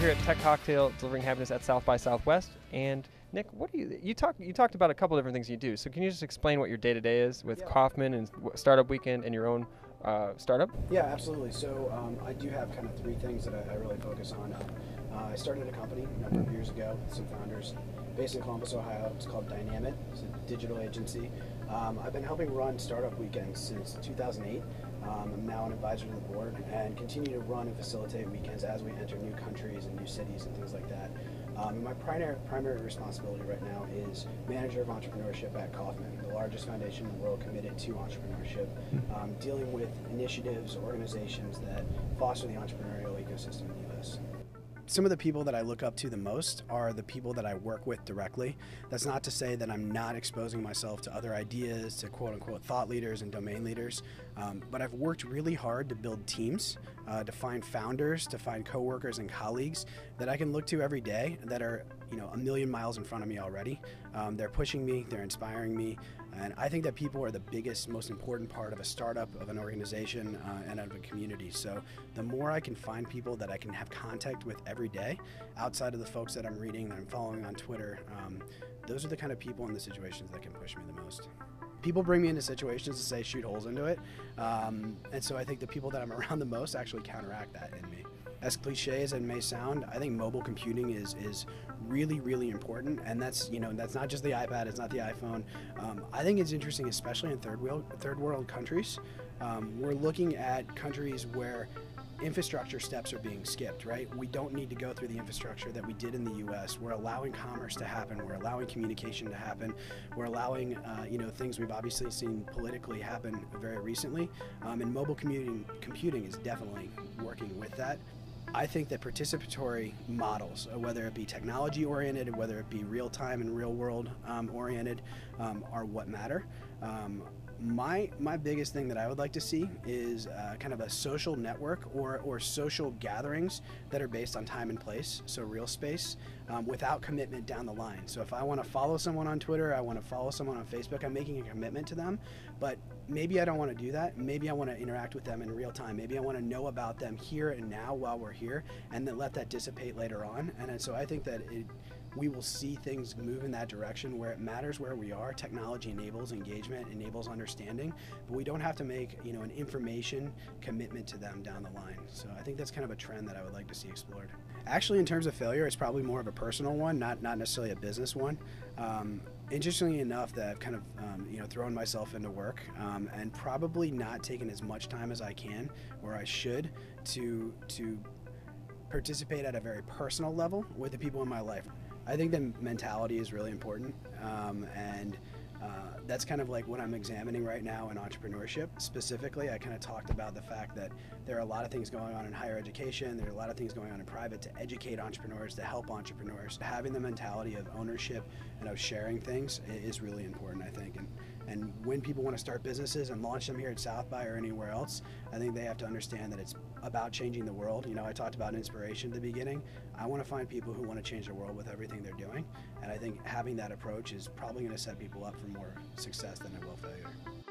here at Tech Cocktail, delivering happiness at South by Southwest. And Nick, what do you you talked you talked about a couple different things you do. So can you just explain what your day to day is with Yeah. Kauffman and Startup Weekend and your own uh, startup? Yeah, absolutely. So um, I do have kind of three things that I, I really focus on. Uh, I started a company a number of years ago with some founders based in Columbus, Ohio. It's called Dynamit. It's a digital agency. Um, I've been helping run startup weekends since 2008. Um, I'm now an advisor to the board and continue to run and facilitate weekends as we enter new countries and new cities and things like that. Um, my primary primary responsibility right now is manager of entrepreneurship at Kauffman, the largest foundation in the world committed to entrepreneurship, um, dealing with initiatives, organizations that foster the entrepreneurial ecosystem in the U.S. Some of the people that I look up to the most are the people that I work with directly. That's not to say that I'm not exposing myself to other ideas, to quote unquote thought leaders and domain leaders, um, but I've worked really hard to build teams, uh, to find founders, to find coworkers and colleagues that I can look to every day that are you know a million miles in front of me already. Um, they're pushing me, they're inspiring me, and I think that people are the biggest, most important part of a startup, of an organization, uh, and of a community. So the more I can find people that I can have contact with every day, outside of the folks that I'm reading, that I'm following on Twitter, um, those are the kind of people in the situations that can push me the most. People bring me into situations to say shoot holes into it, um, and so I think the people that I'm around the most actually counteract that in me. As cliche as it may sound, I think mobile computing is is really really important, and that's you know that's not just the iPad, it's not the iPhone. Um, I think it's interesting, especially in third world third world countries. Um, we're looking at countries where infrastructure steps are being skipped, right? We don't need to go through the infrastructure that we did in the U.S. We're allowing commerce to happen. We're allowing communication to happen. We're allowing, uh, you know, things we've obviously seen politically happen very recently. Um, and mobile commuting, computing is definitely working with that. I think that participatory models, uh, whether it be technology oriented, whether it be real time and real world um, oriented, um, are what matter. Um, my my biggest thing that I would like to see is uh, kind of a social network or or social gatherings that are based on time and place, so real space, um, without commitment down the line. So if I want to follow someone on Twitter, I want to follow someone on Facebook, I'm making a commitment to them, but maybe I don't want to do that. Maybe I want to interact with them in real time. Maybe I want to know about them here and now while we're here, and then let that dissipate later on. And so I think that it we will see things move in that direction where it matters where we are. Technology enables engagement, enables understanding, but we don't have to make you know an information commitment to them down the line. So I think that's kind of a trend that I would like to see explored. Actually, in terms of failure, it's probably more of a personal one, not not necessarily a business one. Um, interestingly enough, that I've kind of um, you know thrown myself into work um, and probably not taken as much time as I can or I should to to participate at a very personal level with the people in my life. I think the mentality is really important, um, and uh, that's kind of like what I'm examining right now in entrepreneurship. Specifically, I kind of talked about the fact that there are a lot of things going on in higher education, there are a lot of things going on in private to educate entrepreneurs, to help entrepreneurs. Having the mentality of ownership and of sharing things is really important, I think. And, and when people want to start businesses and launch them here at South by or anywhere else, I think they have to understand that it's about changing the world. You know, I talked about inspiration at the beginning. I want to find people who want to change the world with everything they're doing. And I think having that approach is probably going to set people up for more success than it will failure.